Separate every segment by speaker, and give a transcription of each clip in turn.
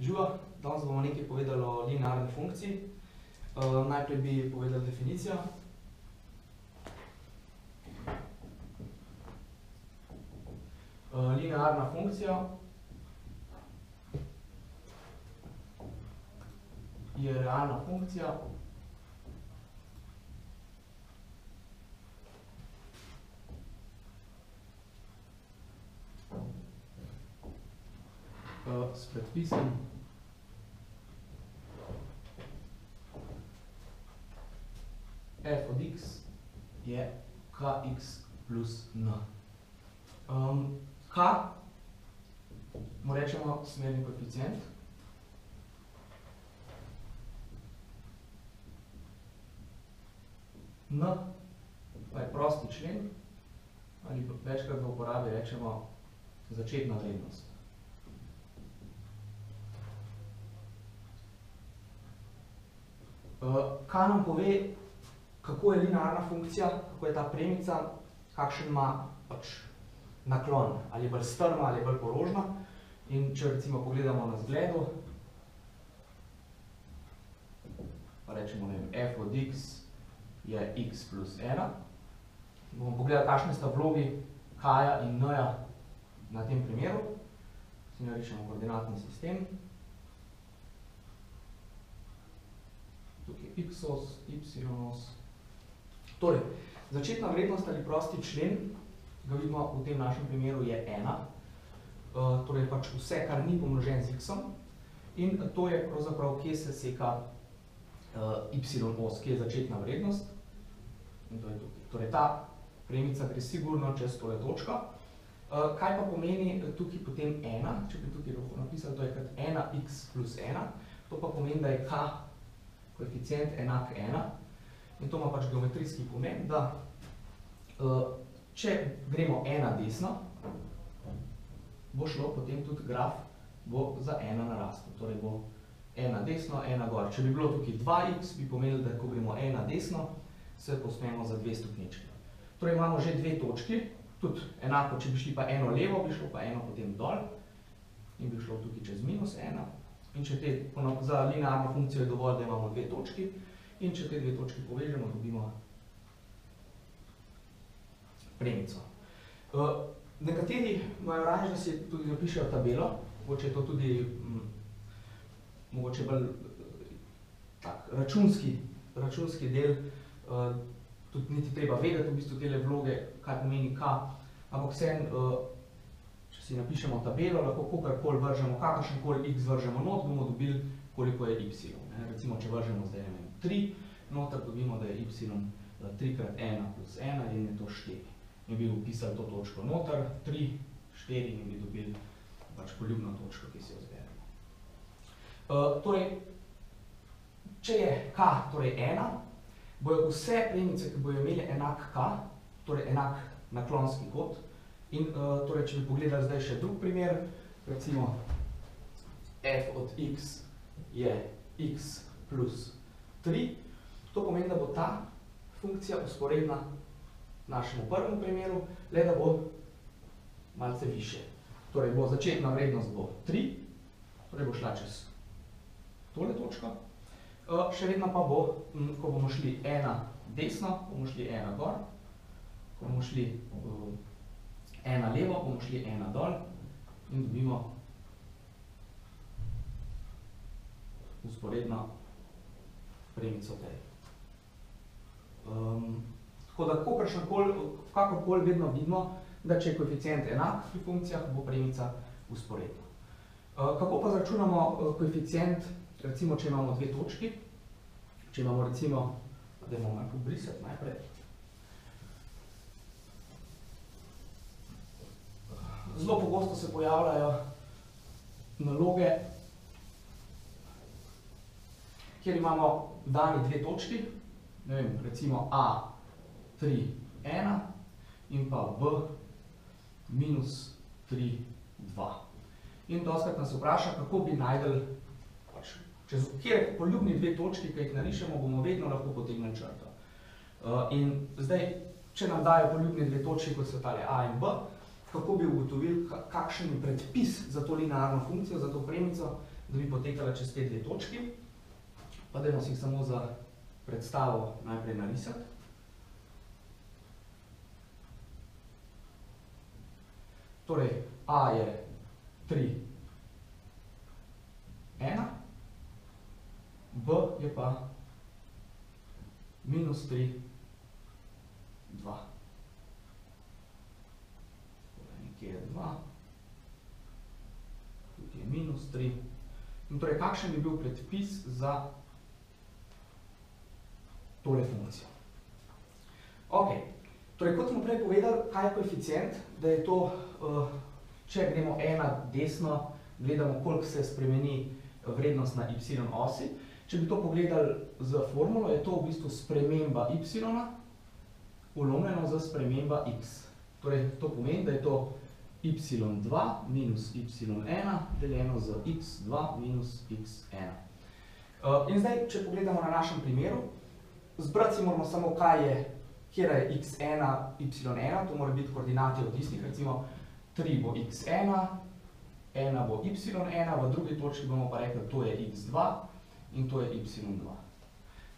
Speaker 1: Živa, danes bomo nekaj povedali o linearni funkciji. Uh, najprej bi povedali definicijo. Uh, linearna funkcija je realna funkcija, uh, s predpisom f od x je kx plus n. Um, k mu rečemo smerni koeficient. N pa je prosti člen, ali večkrat v uporabi rečemo začetna vrednost. Kaj nam pove, kako je linearna funkcija, kako je ta premica, kakšen ima pač naklon, ali je bolj strma ali je bolj porožna. In če recimo pogledamo na zgledu, pa rečemo, ne vem, f od x je x plus ena. Bomo pogledali, kakšne sta vlogi k-ja in n-ja na tem primeru. Si narišemo koordinatni sistem. Tukaj je x-os, y-os. Torej, začetna vrednost ali prosti člen, ga vidimo v tem našem primeru, je ena. Torej, pač vse, kar ni pomnožen z x-om. In to je pravzaprav, kje se seka y-os, kje je začetna vrednost. To je. Torej, ta premica gre sigurno čez tole točko. Kaj pa pomeni tukaj potem ena, če bi tukaj lahko napisali, to je krat ena x plus ena. To pa pomeni, da je k koeficient enak ena. In to ima pač geometrijski pomen, da če gremo ena desno, bo šlo potem tudi graf bo za ena narastel. Torej bo ena desno, ena gor. Če bi bilo tukaj dva x, bi pomenilo, da ko gremo ena desno, se povzpnemo za dve stopnički. Torej imamo že dve točki, tudi enako, če bi šli pa eno levo, bi šlo pa eno potem dol in bi šlo tukaj čez minus ena. In če te, za linearno funkcijo je dovolj, da imamo dve točki, in če te dve točki povežemo, dobimo premico. Nekateri imajo raje, da si tudi napišejo tabelo, mogoče je to tudi mogoče bolj tak računski, računski del, tudi niti treba vedeti v bistvu tele vloge, kaj pomeni k, ampak vseeno, če si napišemo tabelo, lahko kakorkoli vržemo, kakršenkoli x vržemo not, bomo dobili, koliko je y. Recimo, če vržemo zdaj, vem, tri noter, dobimo, da je y tri krat ena plus ena in je to štiri. In bi vpisali to točko noter, tri, štiri in bi dobili pač poljubno točko, ki si jo izberemo. Torej, če je k torej ena, bojo vse premice, ki bojo imele enak k, torej enak naklonski kot, in torej, če bi pogledali zdaj še drug primer, recimo f od x je x plus tri, to pomeni, da bo ta funkcija vzporedna našemu prvemu primeru, le da bo malce višje. Torej, bo začetna vrednost bo tri, torej bo šla čez tole točko, še vedno pa bo, ko bomo šli ena desno, bomo šli ena gor, ko bomo šli ena levo, bomo šli ena dol in dobimo vzporedno premico tej. Tako da, kakorkoli vedno vidimo, da če je koeficient enak pri funkcijah, bo premica vzporedna. Kako pa izračunamo koeficient, recimo, če imamo dve točki, če imamo recimo, dajmo malo pobrisati najprej. Zelo pogosto se pojavljajo naloge, kjer imamo dani dve točki, ne vem, recimo a tri, ena in pa b minus tri, dva. In dostikrat nas vpraša, kako bi našli pač, čez kateri poljubni dve točki, ki jih narišemo, bomo vedno lahko potegnili črto. In zdaj, če nam dajo poljubni dve točki, kot sta tale a in b, kako bi ugotovili, kakšen je predpis za to linearno funkcijo, za to premico, da bi potekala čez te dve točki. Pa dajmo si jih samo za predstavo najprej narisati. Torej, A je 3, 1, B je pa minus 3, 2. Torej, nekje je 2, tukaj je minus 3. In torej, kakšen bi bil predpis za tole funkcijo? Ok, torej, kot smo prej povedali, kaj je koeficient, da je to, če gremo ena desno, gledamo, koliko se spremeni vrednost na y osi. Če bi to pogledali s formulo, je to v bistvu sprememba y-na ulomljeno s sprememba x. Torej, to pomeni, da je to y2 minus y1 deljeno z x2 minus x1. In zdaj, če pogledamo na našem primeru, izbrati si moramo samo, kaj je, katera je x1, y1, to mora biti koordinati od istih, recimo tri bo x1, ena bo y1, v drugi točki bomo pa rekli, to je x2 in to je y2.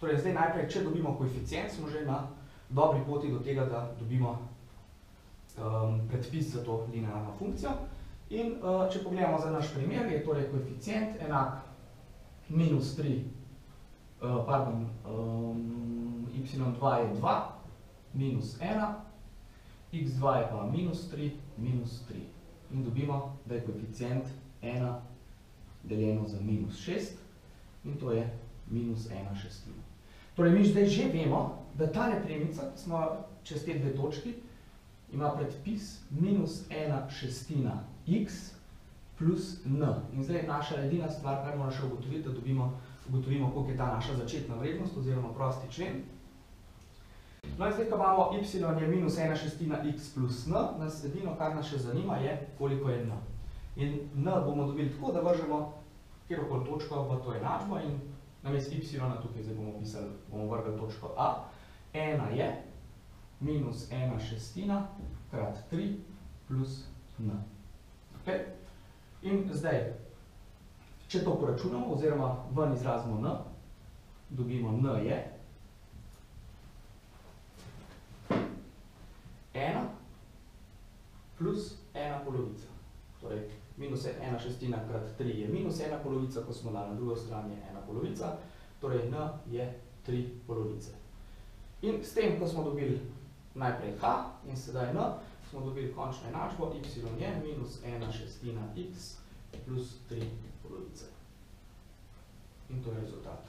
Speaker 1: Torej, zdaj najprej, če dobimo koeficient, smo že na dobri poti do tega, da dobimo predpis za to linearno funkcijo. In če pogledamo za naš primer, je torej koeficient enak minus tri, pardon, y2 je dva, minus ena, x2 je pa minus tri, minus tri. In dobimo, da je koeficient ena deljeno z minus šest in to je minus ena šestina. Torej, mi zdaj že vemo, da tale premica, ki smo čez te dve točki, ima predpis minus ena šestina x plus n. In zdaj naša edina stvar, kar moramo še ugotoviti, da dobimo, ugotovimo, koliko je ta naša začetna vrednost oziroma prosti člen. No in zdaj, ko imamo y je minus ena šestina x plus n, nas edino, kar nas še zanima, je, koliko je n. In n bomo dobili tako, da vržemo kjerokoli točko v to enačbo in namesto y-na tukaj zdaj bomo pisali, bomo vrgli točko a. ena je minus ena šestina krat tri plus n. Okej? In zdaj, če to poračunamo oziroma ven izrazimo n, dobimo n je ena plus ena polovica. Torej, minus ena šestina krat tri je minus ena polovica, ko smo dali na drugo stran, je ena polovica. Torej, n je tri polovice. In s tem, ko smo dobili najprej h in sedaj n, smo dobili končno enačbo, y je minus ena šestina x plus tri polovice. In to je rezultat.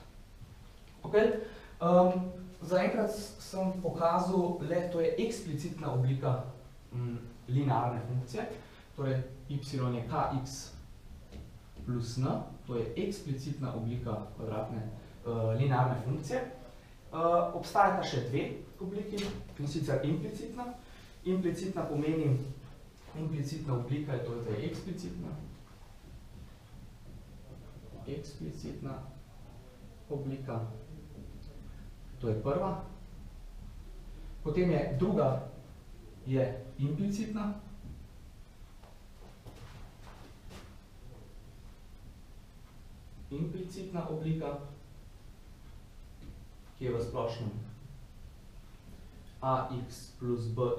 Speaker 1: Okej? Zaenkrat sem pokazal le, to je eksplicitna oblika linearne funkcije. Torej, y je kx plus n, to je eksplicitna oblika kvadratne linearne funkcije. Obstajata še dve obliki, in sicer implicitna. Implicitna pomeni, implicitna oblika je to zdaj eksplicitna. Eksplicitna oblika. To je prva. Potem je druga, je implicitna. Implicitna oblika, ki je v splošnem ax plus by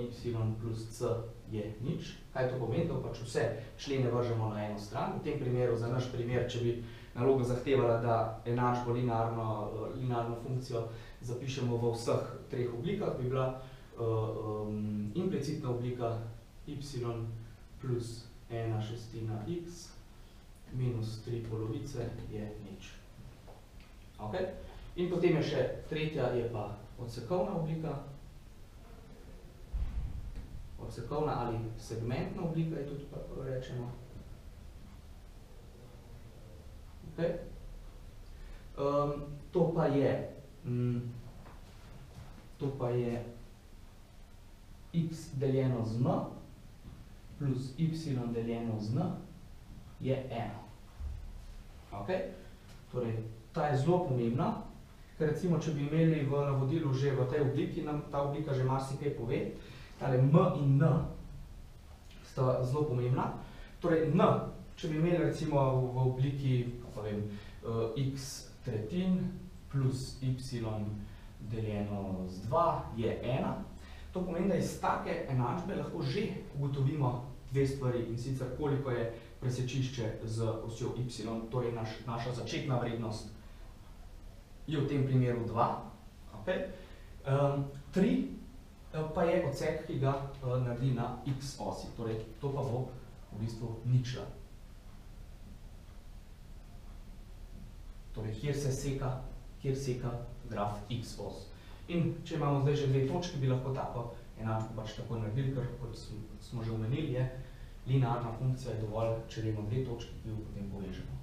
Speaker 1: plus c je nič. Kaj to pomeni? To pač vse člene vržemo na eno stran. V tem primeru, za naš primer, če bi naloga zahtevala, da enačbo linearno, linearno funkcijo zapišemo v vseh treh oblikah, bi bila implicitna oblika y plus ena šestina x minus tri polovice je nič. Okej? In potem je še tretja, je pa odsekovna oblika. Odsekovna ali segmentna oblika je tudi rečemo. Okej? To pa je to pa je x deljeno z m plus y deljeno z n je ena. Okej? Torej, ta je zelo pomembna, ker recimo, če bi imeli v navodilu že v tej obliki, nam ta oblika že marsikaj pove. Tale m in n sta zelo pomembna. Torej, n, če bi imeli recimo v obliki, pa vem, x tretjin plus y deljeno z dva je ena. To pomeni, da iz take enačbe lahko že ugotovimo dve stvari, in sicer koliko je presečišče z osjo y, torej naš, naša začetna vrednost je v tem primeru dva, okej. tri pa je odsek, ki ga naredi na x osi, torej to pa bo v bistvu ničla. Torej, kjer se seka, kjer seka graf x os. In če imamo zdaj že dve točki, bi lahko tako enačbo pač tako naredili, ker kot smo že omenili, je linearna funkcija je dovolj, če vemo dve točki, ki ju potem povežemo.